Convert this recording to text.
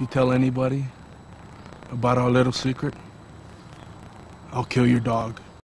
If you tell anybody about our little secret, I'll kill your dog.